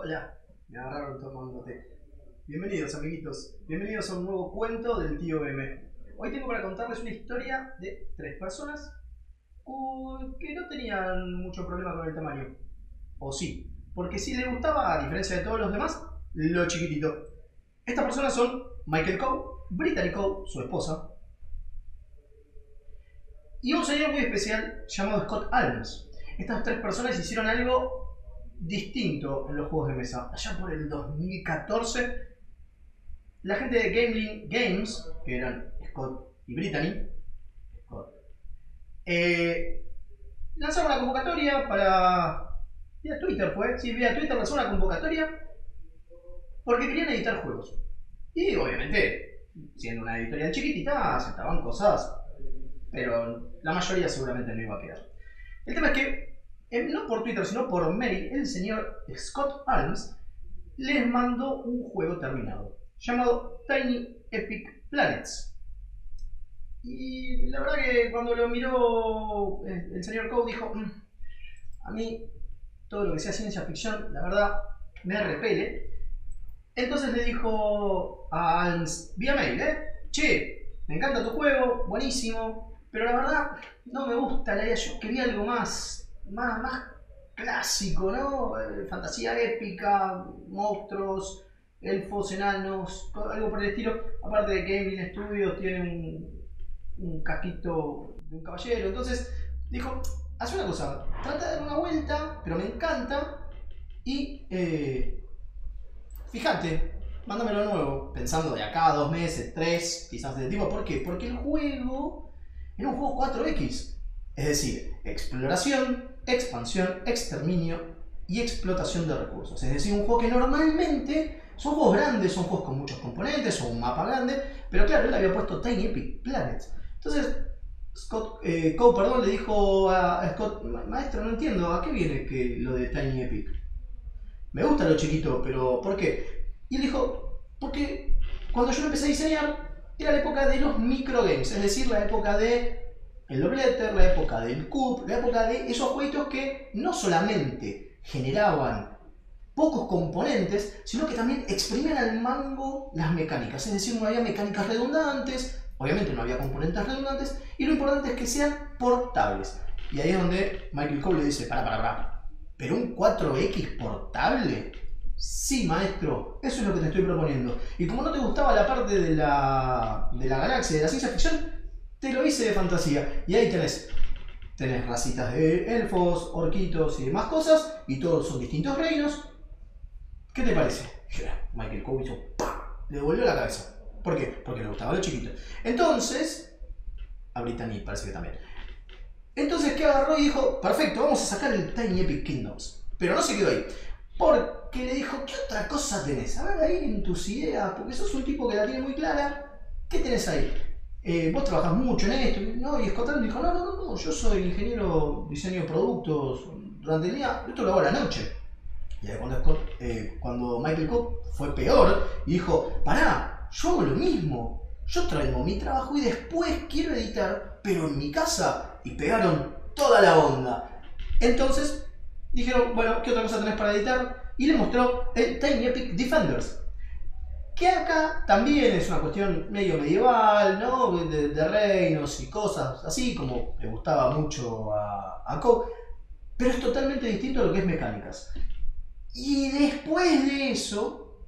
Hola, me agarraron tomándote. Bienvenidos, amiguitos. Bienvenidos a un nuevo cuento del tío M. Hoy tengo para contarles una historia de tres personas que no tenían mucho problema con el tamaño. O sí, porque sí les gustaba, a diferencia de todos los demás, lo chiquitito. Estas personas son Michael Coe, Brittany Coe, su esposa, y un señor muy especial llamado Scott Adams. Estas tres personas hicieron algo distinto en los juegos de mesa. Allá por el 2014, la gente de Gameling Games, que eran Scott y Brittany, Scott, eh, lanzaron una convocatoria para. Vía Twitter fue, sí, vía Twitter lanzaron una convocatoria porque querían editar juegos. Y obviamente, siendo una editorial chiquitita, aceptaban cosas, pero la mayoría seguramente no iba a quedar. El tema es que no por Twitter, sino por mail, el señor Scott Alms les mandó un juego terminado, llamado Tiny Epic Planets. Y la verdad que cuando lo miró eh, el señor Code dijo, "Mm, a mí todo lo que sea ciencia ficción, la verdad, me repele. Entonces le dijo a Alms, vía mail, ¿eh? Che, me encanta tu juego, buenísimo, pero la verdad no me gusta la idea, yo quería algo más, más, más clásico, ¿no? Eh, fantasía épica, monstruos, elfos, enanos, algo por el estilo. Aparte de que Gaming Studios tiene un, un casquito de un caballero, entonces dijo, haz una cosa, trata de dar una vuelta, pero me encanta, y eh, fíjate, mándamelo nuevo, pensando de acá dos meses, tres, quizás de tipo, ¿por qué? Porque el juego era un juego 4X. Es decir, exploración, expansión, exterminio y explotación de recursos. Es decir, un juego que normalmente son juegos grandes, son juegos con muchos componentes, o un mapa grande, pero claro, él había puesto Tiny Epic Planets. Entonces, Scott, eh, le dijo a, Scott, "Ma- maestro, no entiendo, ¿a qué viene que lo de Tiny Epic? Me gusta lo chiquito, pero ¿por qué? Y él dijo, porque cuando yo empecé a diseñar, era la época de los microgames, es decir, la época de el Dobletter, la época del Cube, la época de esos jueguitos que no solamente generaban pocos componentes, sino que también exprimían al mango las mecánicas, es decir, no había mecánicas redundantes, obviamente no había componentes redundantes, y lo importante es que sean portables. Y ahí es donde Michael Cole le dice, para, para, para, ¿pero un 4X portable? Sí, maestro, eso es lo que te estoy proponiendo. Y como no te gustaba la parte de la, de la galaxia, de la ciencia ficción, te lo hice de fantasía. Y ahí tenés, tenés racitas de elfos, orquitos y demás cosas, y todos son distintos reinos. ¿Qué te parece? Michael Coe hizo ¡pam! Le volvió la cabeza. ¿Por qué? Porque le gustaba lo chiquito. Entonces, a Brittany parece que también. Entonces, ¿qué agarró y dijo? Perfecto, vamos a sacar el Tiny Epic Kingdoms. Pero no se quedó ahí. Porque le dijo, ¿qué otra cosa tenés? A ver ahí en tus ideas, porque sos un tipo que la tiene muy clara. ¿Qué tenés ahí? Eh, vos trabajás mucho en esto, ¿no? Y Scott Adams dijo, no, no, no, no, yo soy ingeniero diseño de productos durante el día, esto lo hago a la noche. Y cuando, Scott, eh, cuando Michael Cobb fue peor y dijo, pará, yo hago lo mismo, yo traigo mi trabajo y después quiero editar, pero en mi casa, y pegaron toda la onda. Entonces dijeron, bueno, ¿qué otra cosa tenés para editar? Y le mostró el Tiny Epic Defenders. Que acá también es una cuestión medio medieval, ¿no? De, reinos y cosas así, como le gustaba mucho a, a pero es totalmente distinto a lo que es mecánicas. Y después de eso,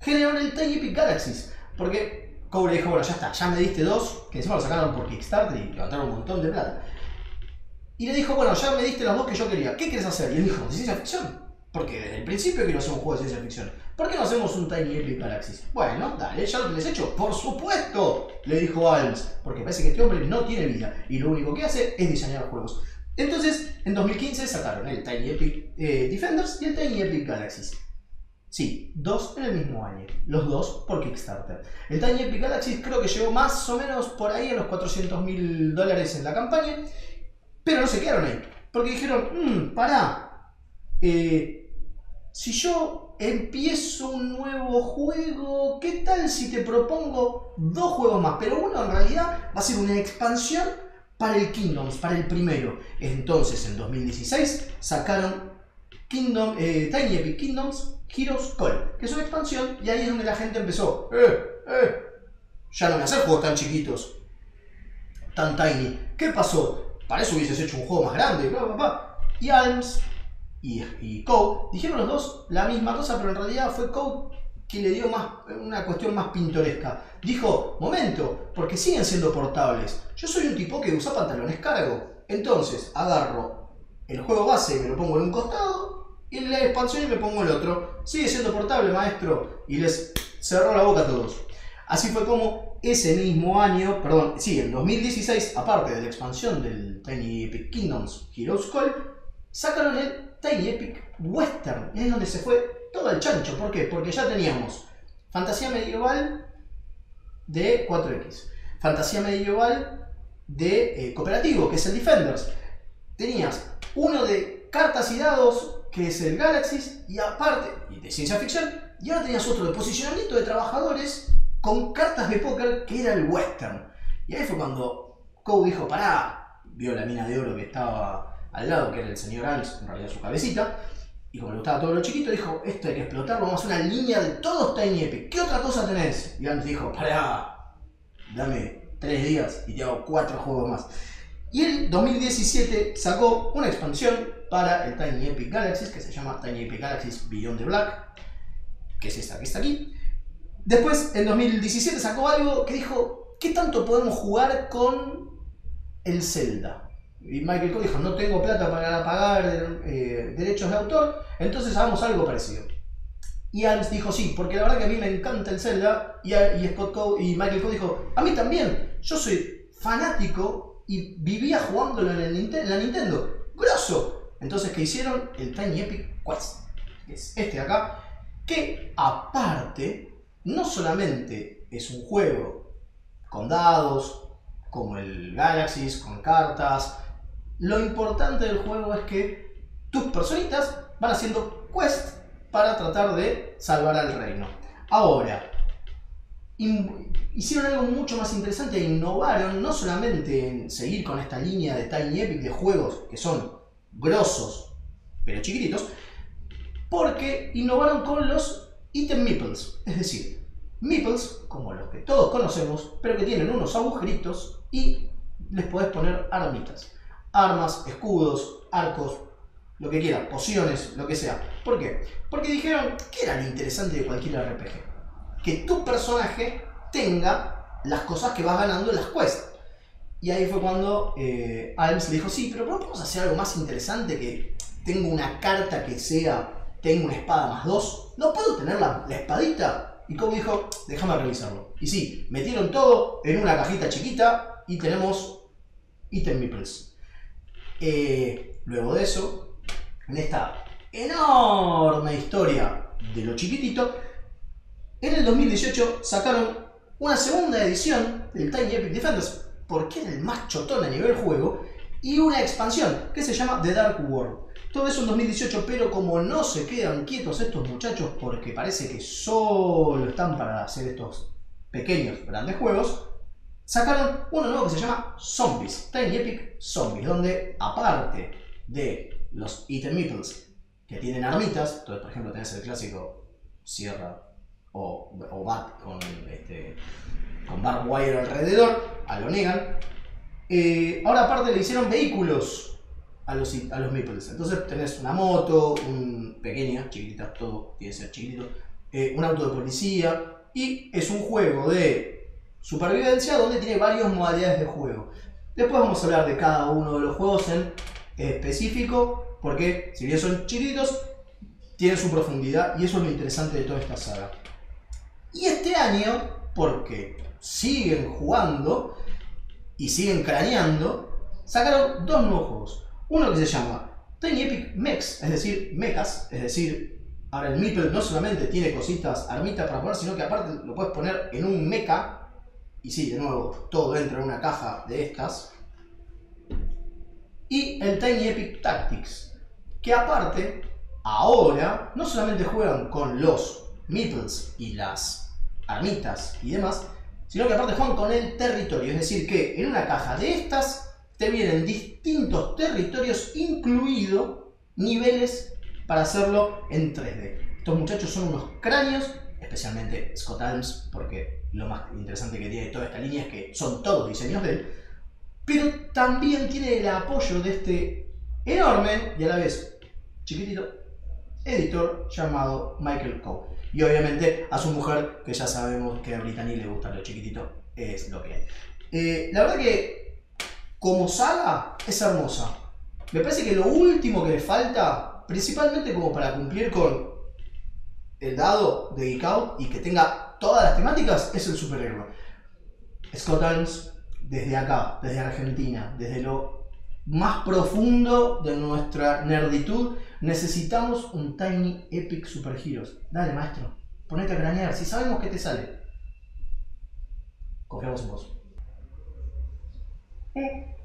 generaron el Tiny Epic Galaxies. Porque Coe le dijo, bueno, ya está, ya me diste dos, que encima lo sacaron por Kickstarter y levantaron un montón de plata. Y le dijo, bueno, ya me diste los dos que yo quería, ¿qué quieres hacer? Y él dijo, ciencia ficción. Porque desde el principio quiero hacer un juego de ciencia ficción. ¿Por qué no hacemos un Tiny Epic Galaxies? Bueno, dale, ya lo tienes hecho. Por supuesto, le dijo Alms. Porque parece que este hombre no tiene vida. Y lo único que hace es diseñar juegos. Entonces, en 2015 sacaron el Tiny Epic eh, Defenders y el Tiny Epic Galaxies. Sí, dos en el mismo año. Los dos por Kickstarter. El Tiny Epic Galaxies creo que llegó más o menos por ahí a los 400 mil dólares en la campaña. Pero no se quedaron ahí. Porque dijeron, mmm, pará. Eh, si yo empiezo un nuevo juego, ¿qué tal si te propongo dos juegos más? Pero uno en realidad va a ser una expansión para el Kingdoms, para el primero. Entonces, en 2016 sacaron Kingdom, eh, Tiny Epic Kingdoms Heroes Call, que es una expansión y ahí es donde la gente empezó. ¡Eh! ¡Eh! Ya no me hacen juegos tan chiquitos, tan tiny. ¿Qué pasó? Para eso hubieses hecho un juego más grande, bla. Y Alms y, y Code dijeron los dos la misma cosa, pero en realidad fue Code que le dio más, una cuestión más pintoresca. Dijo, momento, porque siguen siendo portables. Yo soy un tipo que usa pantalones cargo. Entonces, agarro el juego base y me lo pongo en un costado, y la expansión y me pongo el otro. Sigue siendo portable, maestro. Y les cerró la boca a todos. Así fue como ese mismo año, perdón, sí, en 2016, aparte de la expansión del Tiny Epic Kingdoms Heroes Call, sacaron el Tiny Epic Western. Es donde se fue todo el chancho. ¿Por qué? Porque ya teníamos fantasía medieval de 4X, fantasía medieval de eh, cooperativo, que es el Defenders. Tenías uno de cartas y dados, que es el Galaxies, y aparte, y de ciencia ficción, y ahora tenías otro de posicionamiento de trabajadores con cartas de póker que era el western. Y ahí fue cuando Code dijo, pará, vio la mina de oro que estaba al lado, que era el señor Hans, en realidad su cabecita, y como le gustaba todo lo chiquito, dijo, esto hay que explotarlo, vamos a hacer una línea de todos Tiny Epic. ¿Qué otra cosa tenés? Y Hans dijo, pará, dame tres días y te hago cuatro juegos más. Y en 2017 sacó una expansión para el Tiny Epic Galaxies, que se llama Tiny Epic Galaxies Beyond the Black, que es esta que está aquí Después, en 2017 sacó algo que dijo, ¿qué tanto podemos jugar con el Zelda? Y Michael Cole dijo, no tengo plata para pagar eh, derechos de autor, entonces hagamos algo parecido. Y Adams dijo, sí, porque la verdad que a mí me encanta el Zelda, y, Scott y Michael Cole dijo, a mí también, yo soy fanático y vivía jugándolo en, en la Nintendo. ¡Grosso! Entonces, ¿qué hicieron? El Tiny Epic Quest, que es este de acá, que aparte no solamente es un juego con dados, como el Galaxies, con cartas. Lo importante del juego es que tus personitas van haciendo quests para tratar de salvar al reino. Ahora, hicieron algo mucho más interesante e innovaron no solamente en seguir con esta línea de Tiny Epic de juegos que son grosos pero chiquititos, porque innovaron con los Item Meeples, es decir, meeples como los que todos conocemos, pero que tienen unos agujeritos y les podés poner armitas. Armas, escudos, arcos, lo que quieras, pociones, lo que sea. ¿Por qué? Porque dijeron que era lo interesante de cualquier RPG. Que tu personaje tenga las cosas que vas ganando en las quests. Y ahí fue cuando eh, Alms le dijo, sí, pero podemos hacer algo más interesante que tengo una carta que sea tengo una espada más dos. ¿No puedo tener la, espadita? Y como dijo, déjame revisarlo. Y sí, metieron todo en una cajita chiquita y tenemos item meeples. Eh, luego de eso, en esta enorme historia de lo chiquitito, en el 2018 sacaron una segunda edición del Tiny Epic Defenders, porque era el más chotón a nivel juego, y una expansión que se llama The Dark World. Todo eso en 2018, pero como no se quedan quietos estos muchachos porque parece que solo están para hacer estos pequeños, grandes juegos, sacaron uno nuevo que se llama Zombies, Tiny Epic Zombies, donde aparte de los Item Meeples que tienen armitas, entonces por ejemplo tenés el clásico Sierra o, o Bat con, este, con Barbed Wire alrededor, a lo negan, eh, ahora aparte le hicieron vehículos a los, a los Meeples. Entonces tenés una moto, un pequeña, chiquitita, todo tiene que ser chiquitito, eh, un auto de policía y es un juego de supervivencia donde tiene varias modalidades de juego. Después vamos a hablar de cada uno de los juegos en específico porque si bien son chiquitos, tienen su profundidad y eso es lo interesante de toda esta saga. Y este año, porque siguen jugando, y siguen craneando, sacaron dos nuevos juegos. Uno que se llama Tiny Epic Mechs, es decir, mechas, es decir, ahora el Meeple no solamente tiene cositas, armitas para poner, sino que aparte lo puedes poner en un mecha. Y sí, de nuevo, todo entra en una caja de estas. Y el Tiny Epic Tactics, que aparte, ahora, no solamente juegan con los Meeples y las armitas y demás, sino que aparte juegan con el territorio. Es decir, que en una caja de estas te vienen distintos territorios, incluido niveles para hacerlo en 3D. Estos muchachos son unos cráneos, especialmente Scott Adams, porque lo más interesante que tiene toda esta línea es que son todos diseños de él, pero también tiene el apoyo de este enorme y a la vez chiquitito editor llamado Michael Coe. Y obviamente a su mujer, que ya sabemos que a Brittany le gusta lo chiquitito, es lo que hay. Eh, la verdad que como saga es hermosa. Me parece que lo último que le falta, principalmente como para cumplir con el dado de Geek Out y que tenga todas las temáticas, es el superhéroe. Scott Adams, desde acá, desde Argentina, desde lo más profundo de nuestra nerditud, necesitamos un Tiny Epic Super Heroes. Dale, maestro, ponete a cranear, si sabemos que te sale. Confiamos en vos. Eh.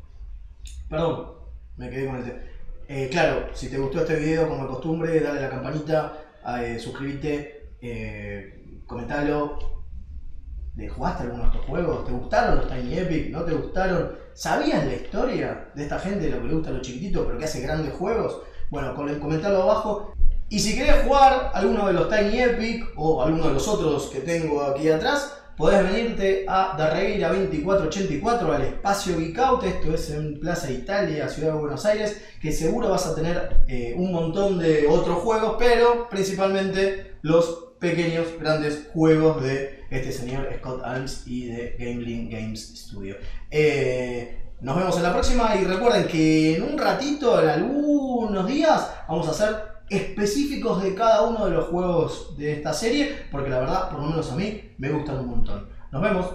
Perdón, me quedé con el tema. Eh, claro, si te gustó este video, como de costumbre, dale a la campanita, eh, suscríbete, eh, comentalo. ¿Jugaste alguno de estos juegos? ¿Te gustaron los Tiny Epic? ¿No te gustaron? ¿Sabías la historia de esta gente, lo que le gusta a los chiquititos, pero que hace grandes juegos? Bueno, comentalo abajo. Y si querés jugar alguno de los Tiny Epic o alguno de los otros que tengo aquí atrás, podés venirte a Darreira 2484 al espacio Geek esto es en Plaza Italia, Ciudad de Buenos Aires, que seguro vas a tener eh, un montón de otros juegos, pero principalmente los pequeños, grandes juegos de este señor Scott Alms y de Gameling Games Studio. Eh, nos vemos en la próxima y recuerden que en un ratito, en algunos días, vamos a hacer específicos de cada uno de los juegos de esta serie, porque la verdad, por lo menos a mí, me gustan un montón. Nos vemos.